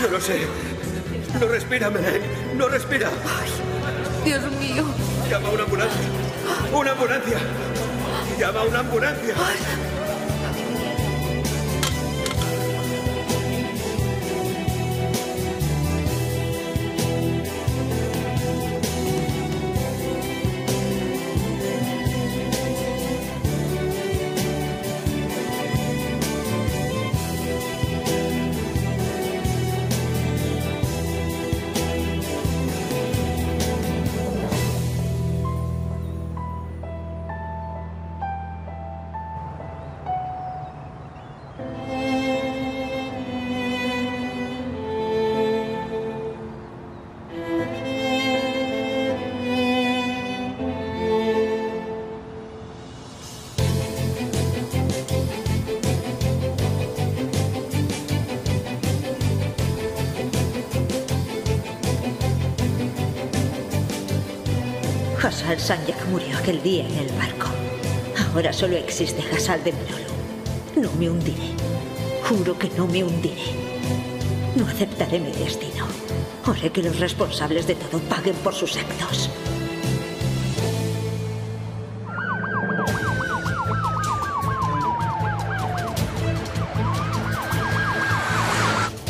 No lo sé. No respira, Melek. No respira. Dios mío. Llama a una ambulancia. ¡Una ambulancia! ¡Llama a una ambulancia! Hassan Sanyak murió aquel día en el barco. Ahora solo existe Hassan de Merolo. No me hundiré. Juro que no me hundiré. No aceptaré mi destino. Haré que los responsables de todo paguen por sus actos.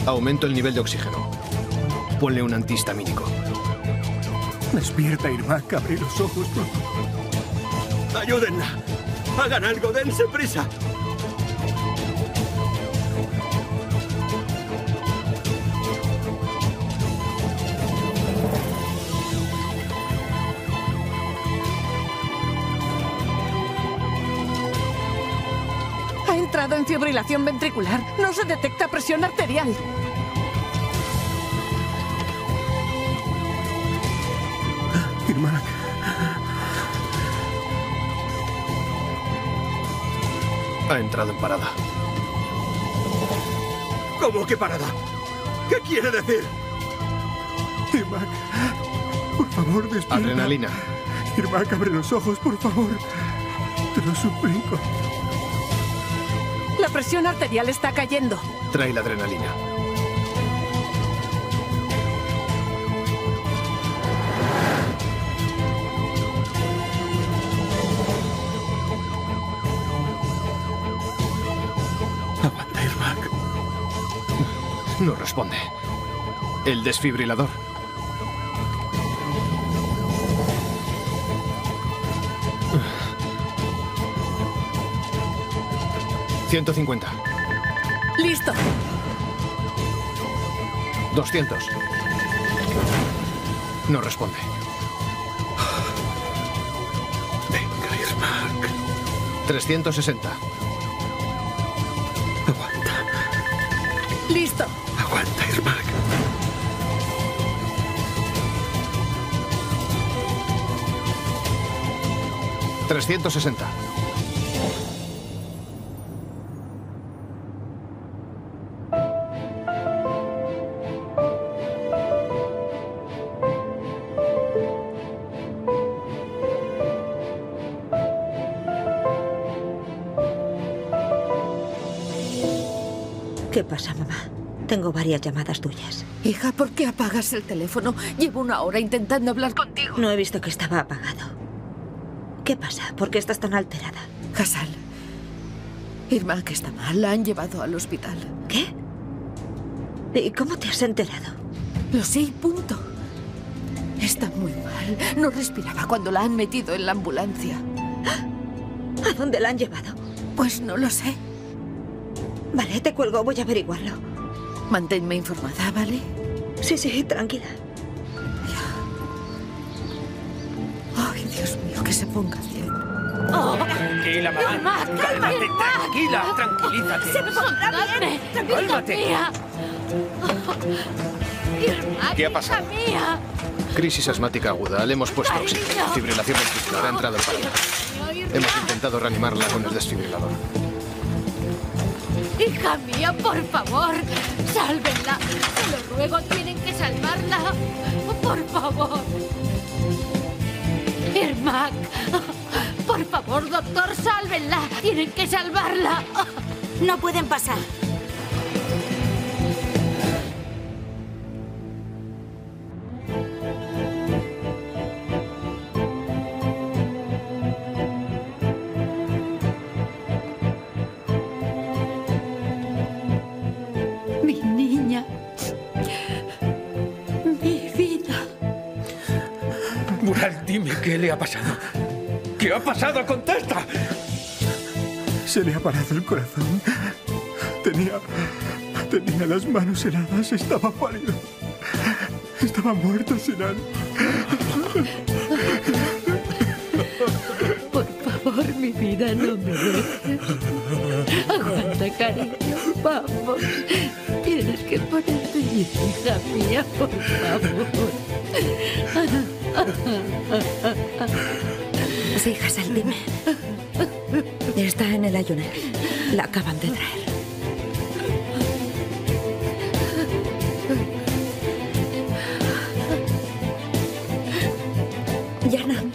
Aumento el nivel de oxígeno. Ponle un antihistamínico. Despierta, Irmak. Abre los ojos. ¡Ayúdenla! ¡Hagan algo! ¡Dense prisa! Ha entrado en fibrilación ventricular. No se detecta presión arterial. Ha entrado en parada. ¿Cómo que parada? ¿Qué quiere decir? Irmak. Por favor, despierta. Adrenalina. Irmak, abre los ojos, por favor. Te lo suplico. La presión arterial está cayendo. Trae la adrenalina. No responde. El desfibrilador. ¿150? Listo. 200. No responde. Venga, Irmak. 360. Aguanta. Listo. ¿360? ¿Qué pasa, mamá? Tengo varias llamadas tuyas. Hija, ¿por qué apagas el teléfono? Llevo una hora intentando hablar contigo. No he visto que estaba apagado. ¿Qué pasa? ¿Por qué estás tan alterada? Hassan. Irmak está mal. La han llevado al hospital. ¿Qué? ¿Y cómo te has enterado? Lo sé y punto. Está muy mal. No respiraba cuando la han metido en la ambulancia. ¿A dónde la han llevado? Pues no lo sé. Vale, te cuelgo, voy a averiguarlo. Manténme informada, ¿vale? Sí, sí, tranquila. Se ponga bien. Tranquila, mamá. Cálmate, tranquila, tranquilízate. ¡Se me pondrá bien! Cálmate. mía! ¿Qué ha pasado? mía! Crisis asmática aguda. Le hemos puesto oxígeno. Fibrilación ventricular. Ha entrado en parada. Hemos intentado reanimarla con el desfibrilador. Hija mía, por favor, sálvenla. Se lo ruego, tienen que salvarla. Por favor. Irmak, por favor, doctor, sálvenla. Tienen que salvarla. No pueden pasar. Dime qué le ha pasado. ¿Qué ha pasado? ¡Contesta! Se le ha parado el corazón. Tenía. Tenía las manos heladas, estaba pálido. Estaba muerto, Sinan. Por favor, mi vida, no me dejes. Aguanta, cariño, vamos. Tienes que ponerte bien, hija mía, por favor. Sí, Hassel, dime. Está en el ayunar. La acaban de traer. Yanan.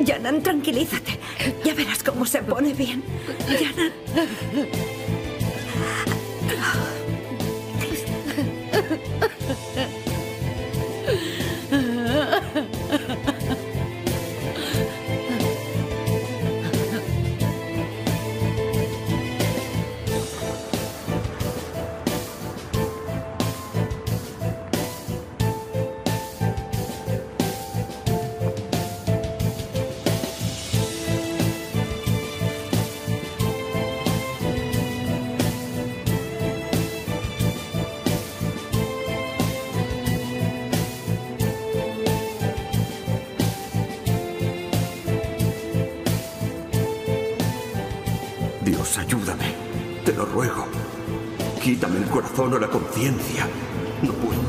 Yanan, tranquilízate. Ya verás cómo se pone bien. Yanan. Te lo ruego. Quítame el corazón o la conciencia. No puedo.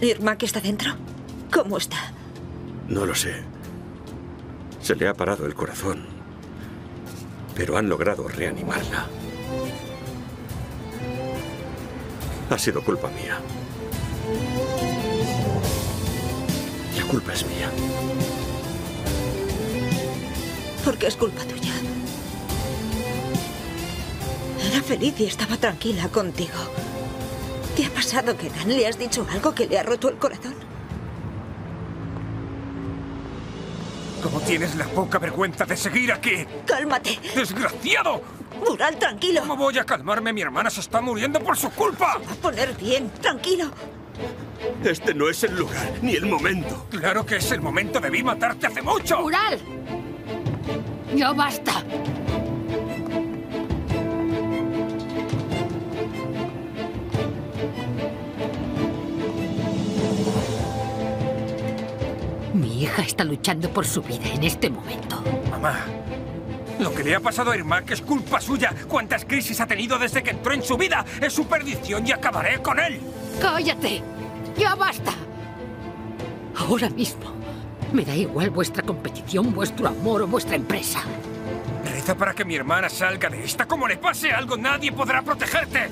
Irma, que está dentro. ¿Cómo está? No lo sé. Se le ha parado el corazón. Pero han logrado reanimarla. Ha sido culpa mía. La culpa es mía. ¿Por qué es culpa tuya? Era feliz y estaba tranquila contigo. ¿Qué ha pasado, Kenan? ¿Le has dicho algo que le ha roto el corazón? ¿Cómo tienes la poca vergüenza de seguir aquí? ¡Cálmate! ¡Desgraciado! Mural, tranquilo. ¿Cómo voy a calmarme? Mi hermana se está muriendo por su culpa. Va a poner bien, tranquilo. Este no es el lugar ni el momento. Claro que es el momento. Debí matarte hace mucho. ¡Mural! ¡Ya basta! Mi hija está luchando por su vida en este momento. Mamá, lo que le ha pasado a Irmak es culpa suya. ¿Cuántas crisis ha tenido desde que entró en su vida? Es su perdición y acabaré con él. ¡Cállate! ¡Ya basta! Ahora mismo. Me da igual vuestra competición, vuestro amor o vuestra empresa. Reza para que mi hermana salga de esta. Como le pase algo, nadie podrá protegerte.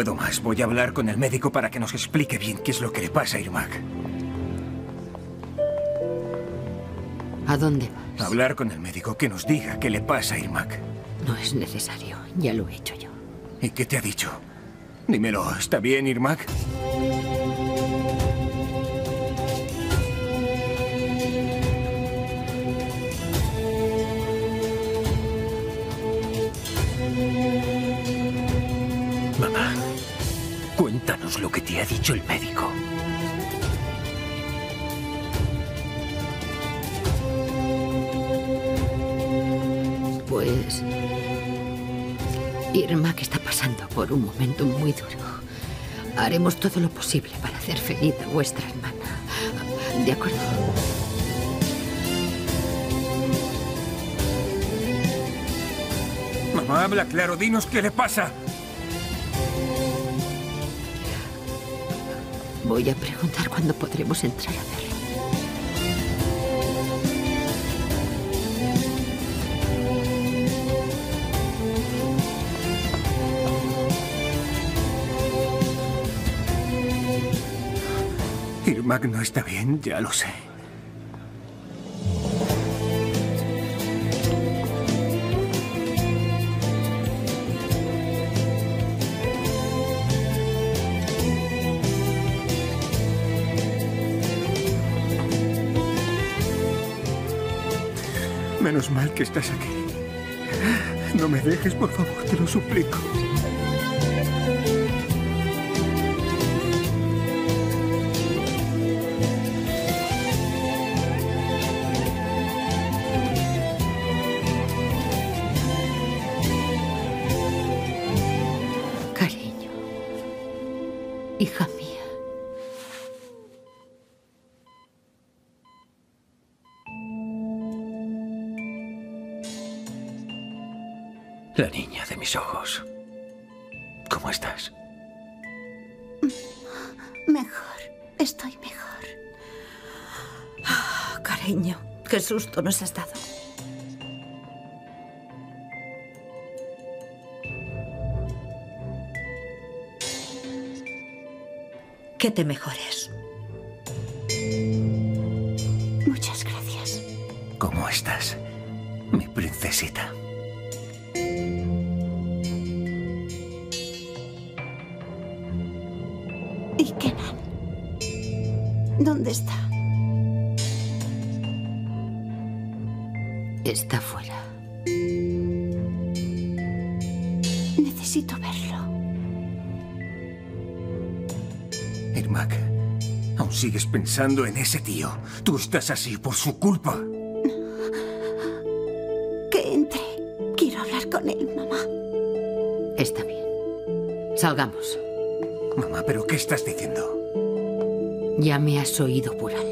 Puedo más. Voy a hablar con el médico para que nos explique bien qué es lo que le pasa a Irmak. ¿A dónde vas? Hablar con el médico que nos diga qué le pasa a Irmak. No es necesario. Ya lo he hecho yo. ¿Y qué te ha dicho? Dímelo, ¿está bien, Irmak? te ha dicho el médico? Pues... Irma, que está pasando por un momento muy duro. Haremos todo lo posible para hacer feliz a vuestra hermana. ¿De acuerdo? Mamá, habla claro. Dinos qué le pasa. Voy a preguntar cuándo podremos entrar a verlo. Irmak no está bien, ya lo sé. Menos mal que estás aquí. No me dejes, por favor, te lo suplico. La niña de mis ojos. ¿Cómo estás? Mejor, estoy mejor. Ah, cariño, qué susto nos has dado. Que te mejores. Muchas gracias. ¿Cómo estás, mi princesita? ¿Y Kenan? ¿Dónde está? Está fuera. Necesito verlo. Irmak, aún sigues pensando en ese tío. Tú estás así por su culpa. Que entre. Quiero hablar con él, mamá. Está bien. Salgamos. ¿Pero qué estás diciendo? Ya me has oído, Bural.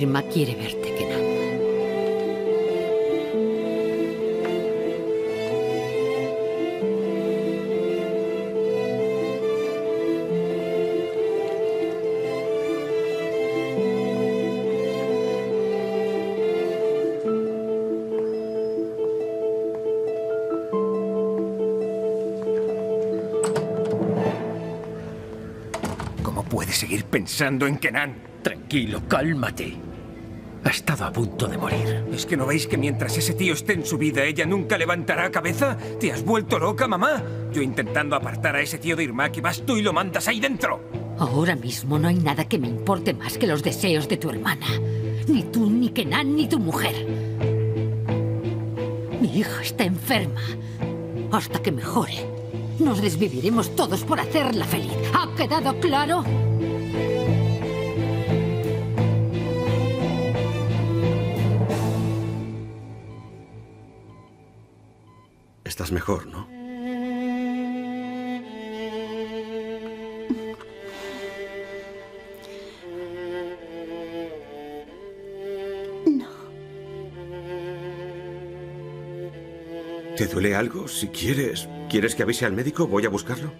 Irma quiere verte, Kenan. ¿Cómo puedes seguir pensando en Kenan? Tranquilo, cálmate. Ha estado a punto de morir. ¿Es que no veis que mientras ese tío esté en su vida, ella nunca levantará cabeza? ¿Te has vuelto loca, mamá? Yo intentando apartar a ese tío de Irmak y vas tú y lo mandas ahí dentro. Ahora mismo no hay nada que me importe más que los deseos de tu hermana. Ni tú, ni Kenan, ni tu mujer. Mi hija está enferma. Hasta que mejore, nos desviviremos todos por hacerla feliz. ¿Ha quedado claro? Estás mejor, ¿no? No, ¿Te duele algo? Si quieres, ¿quieres que avise al médico? Voy a buscarlo.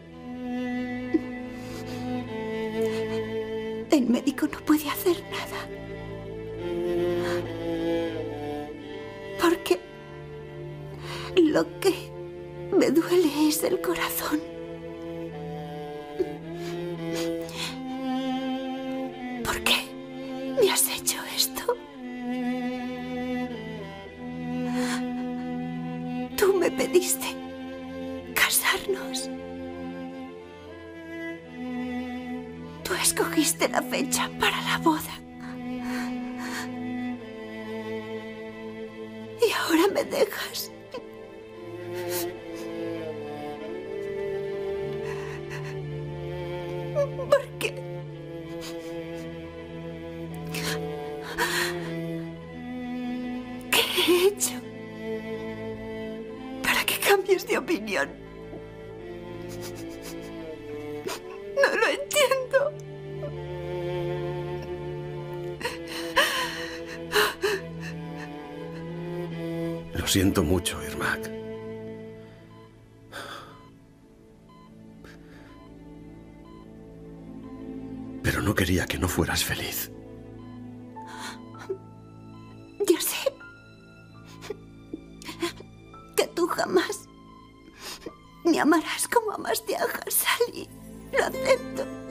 el médico no puede hacer nada. Porque lo que duele es el corazón. No lo entiendo. Lo siento mucho, Irmak. Pero no quería que no fueras feliz. Me amarás como amaste a Hassal y lo acepto.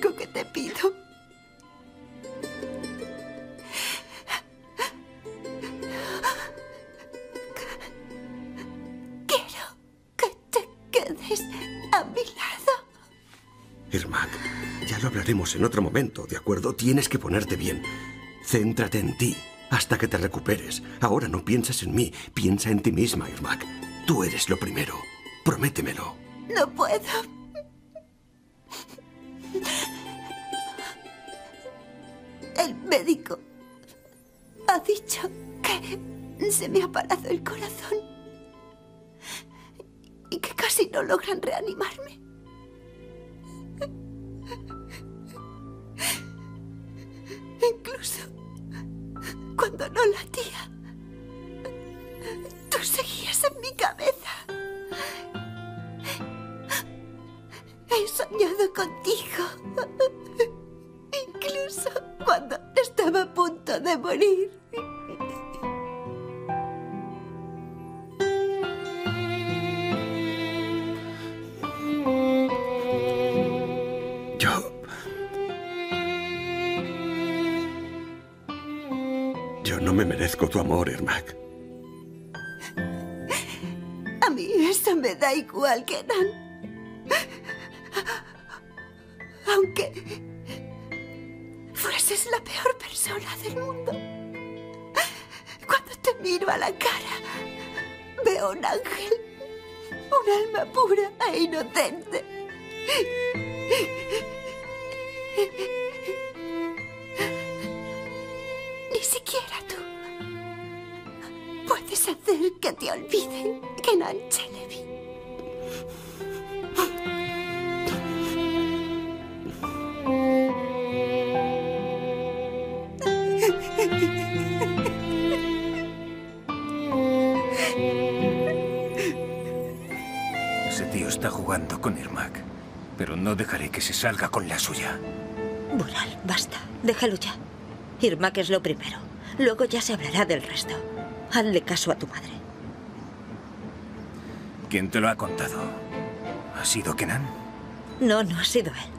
Único que te pido. Quiero que te quedes a mi lado. Irmak, ya lo hablaremos en otro momento, ¿de acuerdo? Tienes que ponerte bien. Céntrate en ti hasta que te recuperes. Ahora no piensas en mí, piensa en ti misma, Irmak. Tú eres lo primero. Prométemelo. No puedo. No logran reanimarme. Yo no me merezco tu amor, Irmak. A mí eso me da igual, Kenan. Aunque fueses la peor persona del mundo. Cuando te miro a la cara, veo un ángel, un alma pura e inocente. Siquiera tú puedes hacer que te olviden Kenan Chelebi. Ese tío está jugando con Irmak. Pero no dejaré que se salga con la suya. Bural, basta. Déjalo ya. Irmak es lo primero. Luego ya se hablará del resto. Hazle caso a tu madre. ¿Quién te lo ha contado? ¿Ha sido Kenan? No, no ha sido él.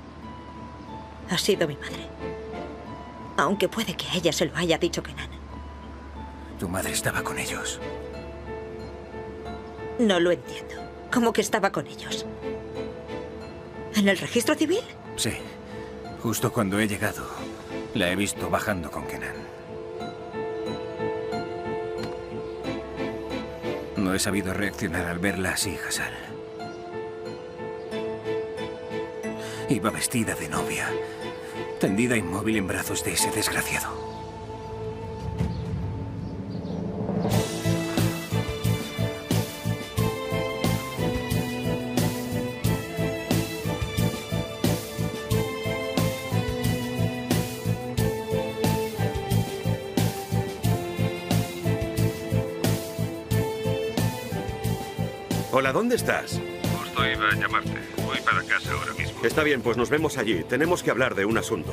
Ha sido mi madre. Aunque puede que ella se lo haya dicho Kenan. Tu madre estaba con ellos. No lo entiendo. ¿Cómo que estaba con ellos? ¿En el registro civil? Sí. Justo cuando he llegado, la he visto bajando con Kenan. No he sabido reaccionar al verla así, Hassan. Iba vestida de novia, tendida inmóvil en brazos de ese desgraciado. Hola, ¿dónde estás? Justo iba a llamarte. Voy para casa ahora mismo. Está bien, pues nos vemos allí. Tenemos que hablar de un asunto.